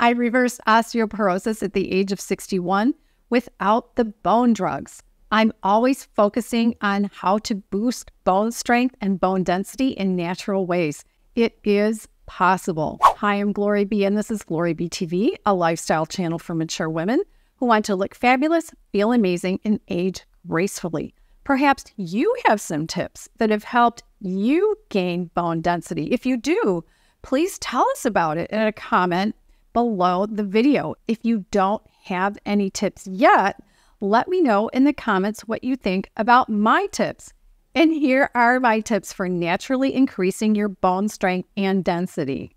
I reversed osteoporosis at the age of 61 without the bone drugs. I'm always focusing on how to boost bone strength and bone density in natural ways. It is possible. Hi, I'm Glory B, and this is Glory B TV, a lifestyle channel for mature women who want to look fabulous, feel amazing, and age gracefully. Perhaps you have some tips that have helped you gain bone density. If you do, please tell us about it in a comment below the video. If you don't have any tips yet, let me know in the comments what you think about my tips. And here are my tips for naturally increasing your bone strength and density.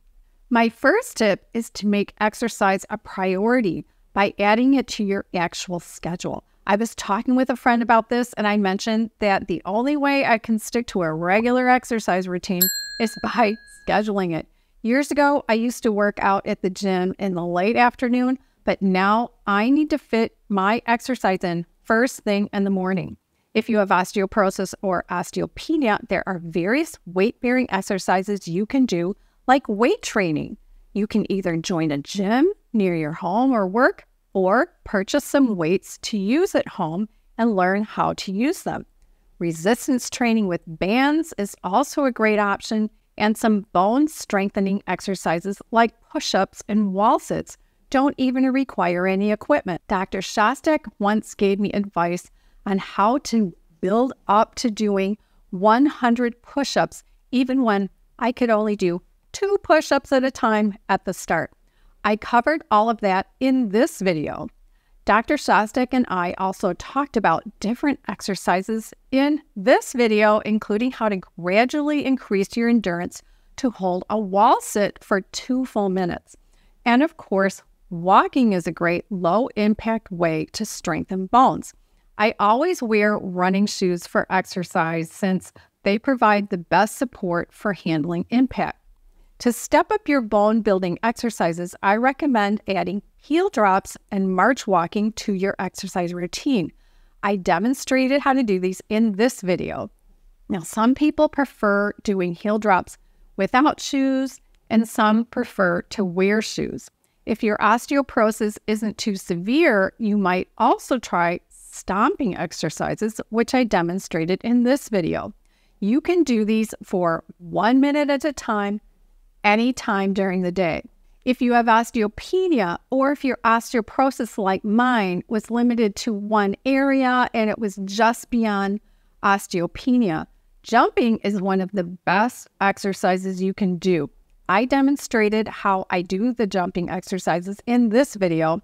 My first tip is to make exercise a priority by adding it to your actual schedule. I was talking with a friend about this, and I mentioned that the only way I can stick to a regular exercise routine is by scheduling it. Years ago, I used to work out at the gym in the late afternoon, but now I need to fit my exercise in first thing in the morning. If you have osteoporosis or osteopenia, there are various weight bearing exercises you can do, like weight training. You can either join a gym near your home or work, or purchase some weights to use at home and learn how to use them. Resistance training with bands is also a great option, and some bone strengthening exercises like push ups and wall sits don't even require any equipment. Dr. Shostek once gave me advice on how to build up to doing 100 push ups, even when I could only do two push ups at a time at the start. I covered all of that in this video. Dr. Shostek and I also talked about different exercises in this video, including how to gradually increase your endurance to hold a wall sit for two full minutes. And of course, walking is a great low impact way to strengthen bones. I always wear running shoes for exercise since they provide the best support for handling impact. To step up your bone building exercises, I recommend adding heel drops and march walking to your exercise routine. I demonstrated how to do these in this video. Now, some people prefer doing heel drops without shoes, and some prefer to wear shoes. If your osteoporosis isn't too severe, you might also try stomping exercises, which I demonstrated in this video. You can do these for one minute at a time anytime during the day. If you have osteopenia or if your osteoporosis, like mine, was limited to one area and it was just beyond osteopenia, jumping is one of the best exercises you can do. I demonstrated how I do the jumping exercises in this video.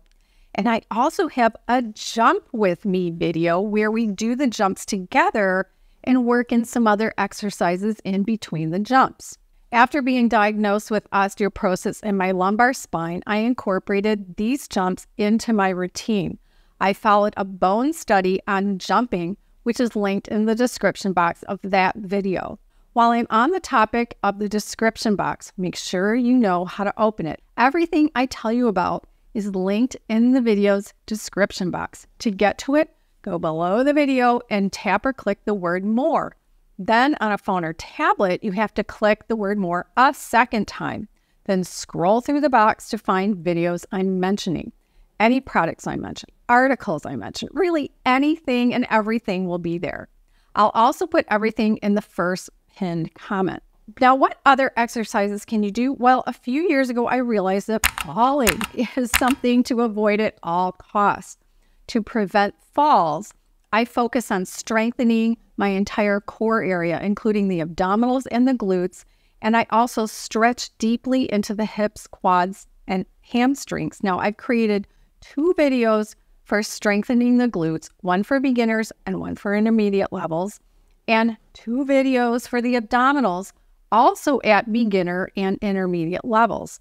And I also have a jump with me video where we do the jumps together and work in some other exercises in between the jumps. After being diagnosed with osteoporosis in my lumbar spine, I incorporated these jumps into my routine. I followed a bone study on jumping, which is linked in the description box of that video. While I'm on the topic of the description box, make sure you know how to open it. Everything I tell you about is linked in the video's description box. To get to it, go below the video and tap or click the word more. Then on a phone or tablet, you have to click the word more a second time. Then scroll through the box to find videos I'm mentioning. Any products I mention, articles I mention, really anything and everything will be there. I'll also put everything in the first pinned comment. Now, what other exercises can you do? Well, a few years ago, I realized that falling is something to avoid at all costs. To prevent falls, I focus on strengthening my entire core area, including the abdominals and the glutes. And I also stretch deeply into the hips, quads, and hamstrings. Now, I've created two videos for strengthening the glutes one for beginners and one for intermediate levels, and two videos for the abdominals, also at beginner and intermediate levels.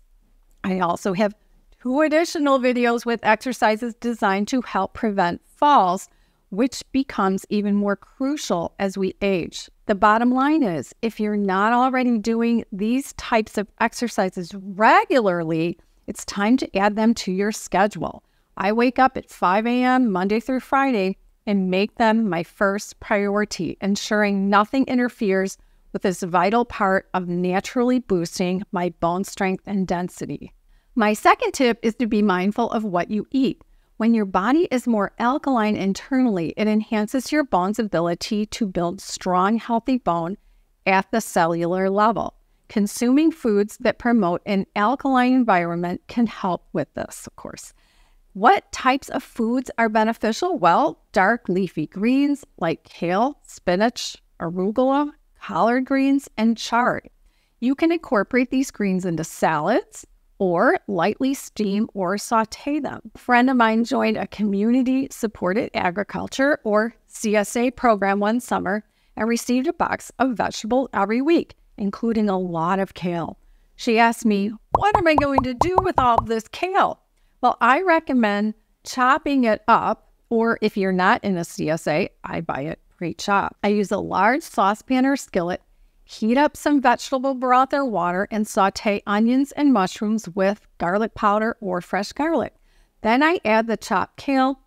I also have two additional videos with exercises designed to help prevent falls which becomes even more crucial as we age. The bottom line is if you're not already doing these types of exercises regularly, it's time to add them to your schedule. I wake up at 5 a.m. Monday through Friday and make them my first priority, ensuring nothing interferes with this vital part of naturally boosting my bone strength and density. My second tip is to be mindful of what you eat. When your body is more alkaline internally, it enhances your bone's ability to build strong, healthy bone at the cellular level. Consuming foods that promote an alkaline environment can help with this, of course. What types of foods are beneficial? Well, dark leafy greens like kale, spinach, arugula, collard greens, and chard. You can incorporate these greens into salads or lightly steam or saute them. A friend of mine joined a community supported agriculture or CSA program one summer and received a box of vegetables every week, including a lot of kale. She asked me, What am I going to do with all this kale? Well, I recommend chopping it up, or if you're not in a CSA, I buy it pre chopped. I use a large saucepan or skillet, heat up some vegetable broth or water, and saute onions and mushrooms with garlic powder or fresh garlic. Then I add the chopped kale,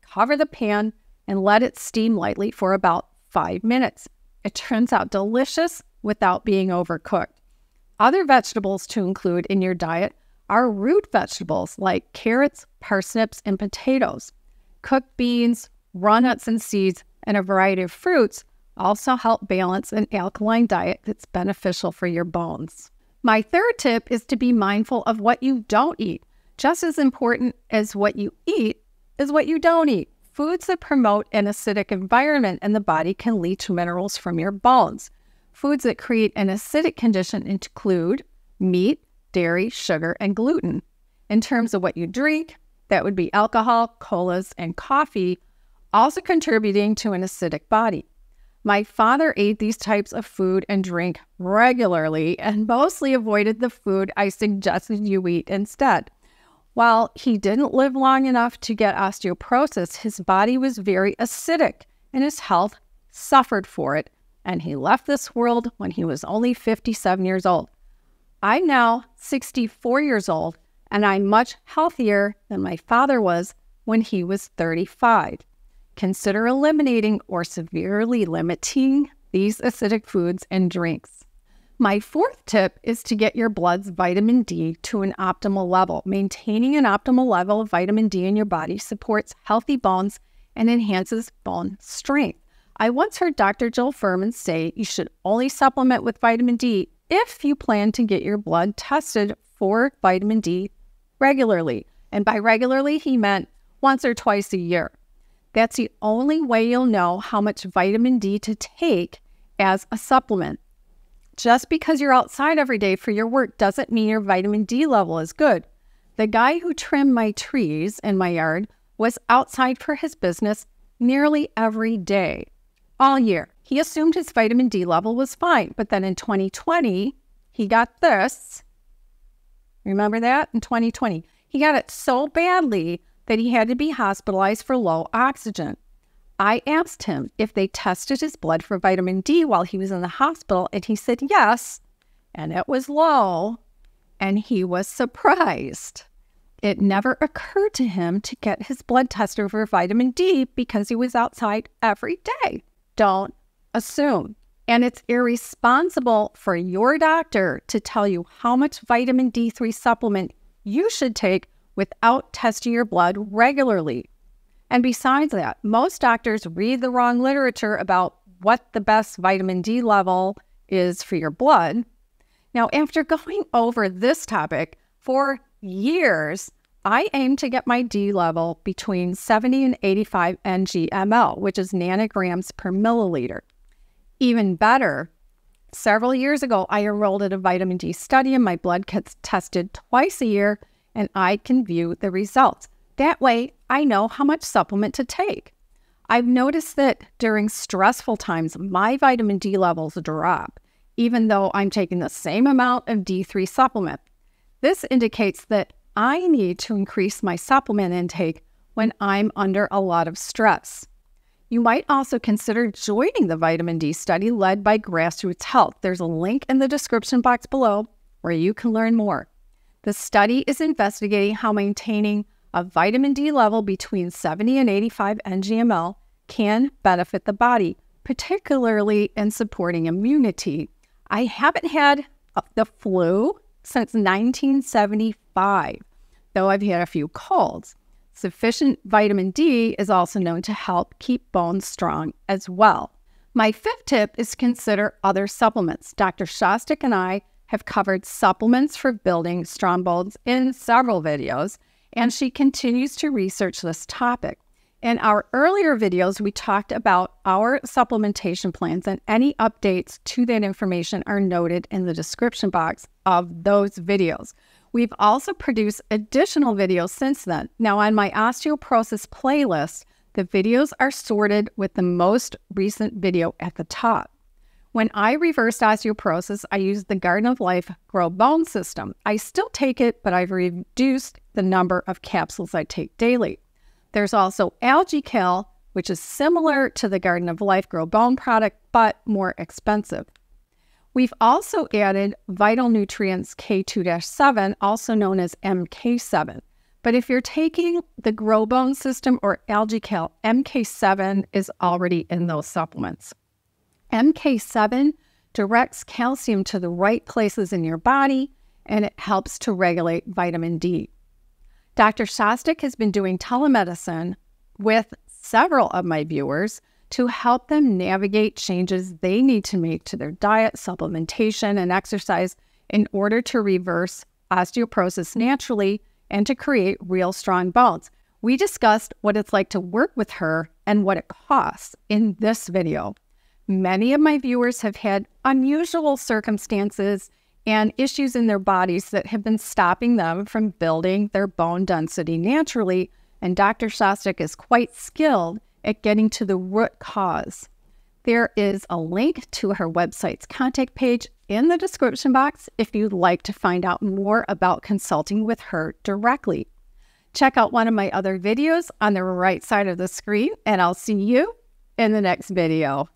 cover the pan, and let it steam lightly for about five minutes. It turns out delicious without being overcooked. Other vegetables to include in your diet are root vegetables like carrots, parsnips, and potatoes. Cooked beans, raw nuts and seeds, and a variety of fruits also help balance an alkaline diet that's beneficial for your bones. My third tip is to be mindful of what you don't eat. Just as important as what you eat is what you don't eat. Foods that promote an acidic environment in the body can leach to minerals from your bones. Foods that create an acidic condition include meat, dairy, sugar, and gluten. In terms of what you drink, that would be alcohol, colas, and coffee, also contributing to an acidic body. My father ate these types of food and drink regularly and mostly avoided the food I suggested you eat instead. While he didn't live long enough to get osteoporosis, his body was very acidic and his health suffered for it, and he left this world when he was only 57 years old. I'm now 64 years old and I'm much healthier than my father was when he was 35. Consider eliminating or severely limiting these acidic foods and drinks. My fourth tip is to get your blood's vitamin D to an optimal level. Maintaining an optimal level of vitamin D in your body supports healthy bones and enhances bone strength. I once heard Dr. Joel Fuhrman say you should only supplement with vitamin D if you plan to get your blood tested for vitamin D regularly. And by regularly, he meant once or twice a year. That's the only way you'll know how much vitamin D to take as a supplement. Just because you're outside every day for your work doesn't mean your vitamin D level is good. The guy who trimmed my trees in my yard was outside for his business nearly every day, all year. He assumed his vitamin D level was fine, but then in 2020, he got this. Remember that? In 2020, he got it so badly that he had to be hospitalized for low oxygen. I asked him if they tested his blood for vitamin D while he was in the hospital, and he said yes, and it was low, and he was surprised. It never occurred to him to get his blood tested for vitamin D because he was outside every day. Don't assume. And it's irresponsible for your doctor to tell you how much vitamin D3 supplement you should take without testing your blood regularly. And besides that, most doctors read the wrong literature about what the best vitamin D level is for your blood. Now, after going over this topic for years, I aim to get my D level between 70 and 85 ng/ml, which is nanograms per milliliter. Even better, several years ago, I enrolled in a vitamin D study and my blood gets tested twice a year and I can view the results. That way, I know how much supplement to take. I've noticed that during stressful times, my vitamin D levels drop, even though I'm taking the same amount of D3 supplement. This indicates that I need to increase my supplement intake when I'm under a lot of stress. You might also consider joining the vitamin D study led by Grassroots Health. There's a link in the description box below where you can learn more. The study is investigating how maintaining a vitamin D level between 70 and 85 ng/ml can benefit the body, particularly in supporting immunity. I haven't had uh, the flu since 1975, though I've had a few colds. Sufficient vitamin D is also known to help keep bones strong as well. My fifth tip is consider other supplements. Dr. Shostek and I have covered supplements for building strong bones in several videos, and she continues to research this topic. In our earlier videos, we talked about our supplementation plans, and any updates to that information are noted in the description box of those videos. We've also produced additional videos since then. Now, on my osteoporosis playlist, the videos are sorted with the most recent video at the top. When I reversed osteoporosis, I used the Garden of Life Grow Bone system. I still take it, but I've reduced the number of capsules I take daily. There's also AlgaeCal, which is similar to the Garden of Life Grow Bone product, but more expensive. We've also added Vital Nutrients K2 7, also known as MK7. But if you're taking the Grow Bone system or AlgaeCal, MK7 is already in those supplements. MK7 directs calcium to the right places in your body and it helps to regulate vitamin D. Dr. Shostek has been doing telemedicine with several of my viewers to help them navigate changes they need to make to their diet, supplementation, and exercise in order to reverse osteoporosis naturally and to create real strong bones. We discussed what it's like to work with her and what it costs in this video. Many of my viewers have had unusual circumstances and issues in their bodies that have been stopping them from building their bone density naturally. And Dr. Shostek is quite skilled at getting to the root cause. There is a link to her website's contact page in the description box if you'd like to find out more about consulting with her directly. Check out one of my other videos on the right side of the screen, and I'll see you in the next video.